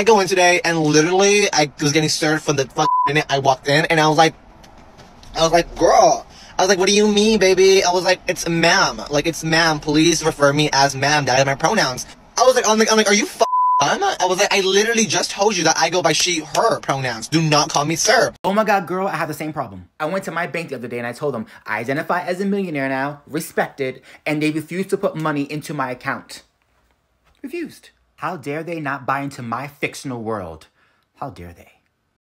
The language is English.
I go in today and literally I was getting served from the fuck minute I walked in and I was like, I was like, girl. I was like, what do you mean, baby? I was like, it's ma'am. Like, it's ma'am. Please refer me as ma'am. That is my pronouns. I was like, I'm like, I'm like, are you f-? I was like, I literally just told you that I go by she, her pronouns. Do not call me sir. Oh my god, girl, I have the same problem. I went to my bank the other day and I told them I identify as a millionaire now, respected, and they refused to put money into my account. Refused. How dare they not buy into my fictional world? How dare they?